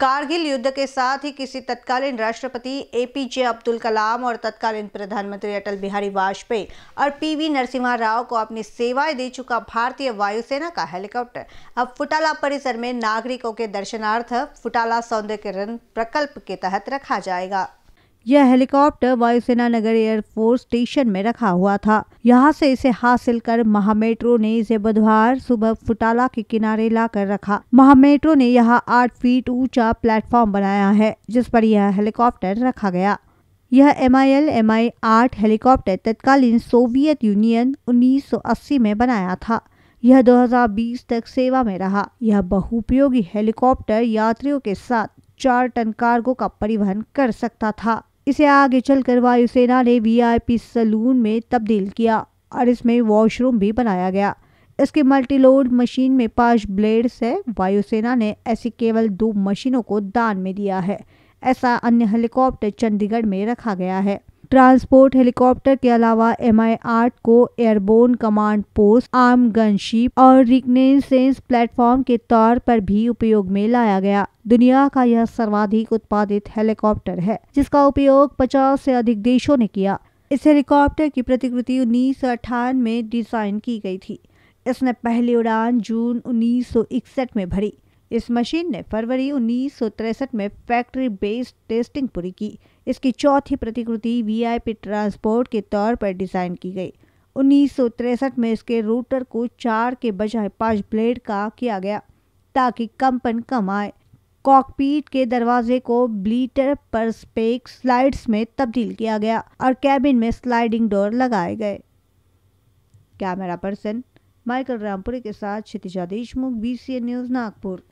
कारगिल युद्ध के साथ ही किसी तत्कालीन राष्ट्रपति एपीजे अब्दुल कलाम और तत्कालीन प्रधानमंत्री अटल बिहारी वाजपेयी और पीवी नरसिम्हा राव को अपनी सेवाएँ दे चुका भारतीय वायुसेना का हेलीकॉप्टर। अब फुटाला परिसर में नागरिकों के दर्शनार्थ फुटाला सौंदर्यकरण प्रकल्प के तहत रखा जाएगा। यह हेलीकॉप्टर वायुसेना नगर एयरफोर्स स्टेशन में रखा हुआ था। यहाँ से इसे हासिल कर महामेट्रो ने इसे बुधवार सुबह फुटाला के किनारे लाकर रखा। महामेट्रो ने यहाँ आठ फीट ऊँचा प्लेटफॉर्म बनाया है, जिस पर यह हेलीकॉप्टर रखा गया। यह M I L M I आठ हेलीकॉप्टर तत्कालीन सोवियत यूनियन 1980 में बनाया था। यह 2020 तक सेवा में रहा। यह बहुपयोगी हेलीकॉप्टर यात्रियों के साथ चार टन कार्गो का परिवहन कर सकता था। इसे आगे चलकर वायुसेना ने वीआईपी सलून में तब्दील किया और इसमें वॉशरूम भी बनाया गया। इसके मल्टीलोड मशीन में पाँच ब्लेड्स है। वायुसेना ने ऐसी केवल दो मशीनों को दान में दिया है। ऐसा अन्य हेलीकॉप्टर चंडीगढ़ में रखा गया है। ट्रांसपोर्ट हेलीकॉप्टर के अलावा एम को airborne command post, arm, gunship और रिकनेसेंस प्लेटफॉर्म के तौर पर भी उपयोग में लाया गया। दुनिया का यह सर्वाधिक उत्पादित हेलीकॉप्टर है, जिसका उपयोग 50 से अधिक देशों ने किया। इस हेलीकॉप्टर की प्रतिकृति उन्नीस में डिज़ाइन की गई थी। इसने पहली उड़ान जून उन्नीस सौ इकसठ में भरी। इस मशीन ने फरवरी उन्नीस में फैक्ट्री बेस्ड टेस्टिंग पूरी की। इसकी चौथी प्रतिकृति वीआईपी ट्रांसपोर्ट के तौर पर डिज़ाइन की गई। उन्नीस में इसके रूटर को चार के बजाय पाँच ब्लेड का किया गया, ताकि कंपन कम आए। कॉकपीट के दरवाजे को ब्लीटर पर स्पेक स्लाइड्स में तब्दील किया गया और कैबिन में स्लाइडिंग डोर लगाए गए। कैमरा पर्सन माइकल रामपुरी के साथ क्षितिजा देशमुख बी न्यूज़ नागपुर।